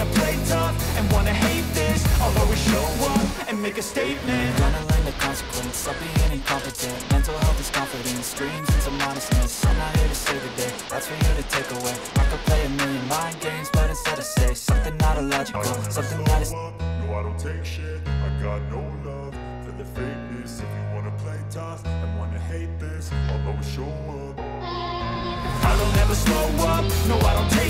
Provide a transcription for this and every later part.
wanna play tough and wanna hate this I'll always show up and make a statement. Gonna learn the consequence of being incompetent. Mental health is confidence, dreams into modestness I'm not here to save the day, that's for you to take away. I could play a million mind games, but instead I say Something not illogical, I don't ever something that is up, no I don't take shit. I got no love for the fakeness. If you wanna play tough and wanna hate this I'll always show up. I don't ever slow up, no I don't take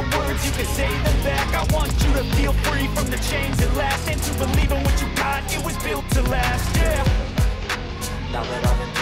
you words, you can say them back. I want you to feel free from the chains that last. And to believe in what you got, it was built to last, yeah. Now that I've been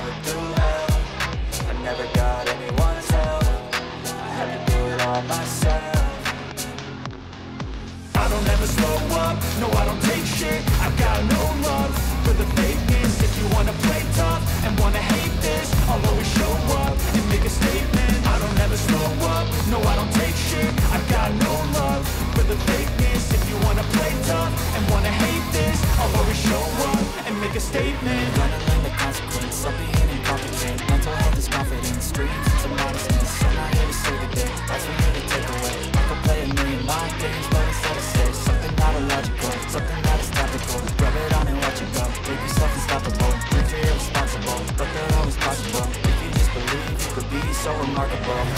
wanna play tough and wanna hate this I'll always show up and make a statement. Gonna learn the consequence of being incompetent. Mental health is confidence, dreams into modestness I'm not here to save the day, that's for you to take away. I could play a million mind games, but instead I say Something not illogical, something that is topical. Rub it on and watch it go, make yourself unstoppable. Think you're irresponsible, but they're always possible. If you just believe, you could be so remarkable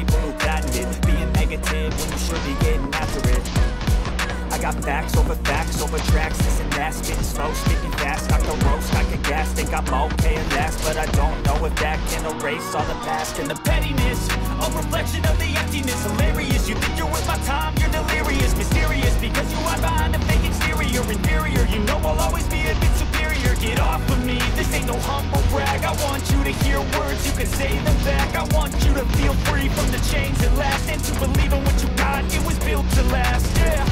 got attacks over facts, over tracks This and that, spitting slow, speaking fast I can roast, I can gas, think I'm okay at last But I don't know if that can erase all the past And the pettiness, a reflection of the emptiness Hilarious, you think you're worth my time, you're delirious Mysterious, because you hide behind a fake exterior Inferior, you know I'll always be a bit superior Get off of me, this ain't no humble brag I want you to hear words, you can say them back I want you to feel free from the chains that last And to believe in what you got, it was built to last, yeah